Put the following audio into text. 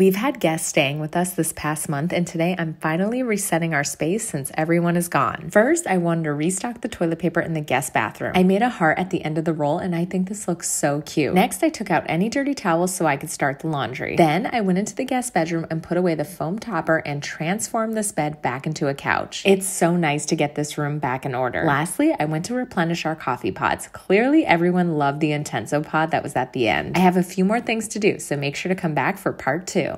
We've had guests staying with us this past month, and today I'm finally resetting our space since everyone is gone. First, I wanted to restock the toilet paper in the guest bathroom. I made a heart at the end of the roll, and I think this looks so cute. Next, I took out any dirty towels so I could start the laundry. Then, I went into the guest bedroom and put away the foam topper and transformed this bed back into a couch. It's so nice to get this room back in order. Lastly, I went to replenish our coffee pods. Clearly, everyone loved the Intenso pod that was at the end. I have a few more things to do, so make sure to come back for part two.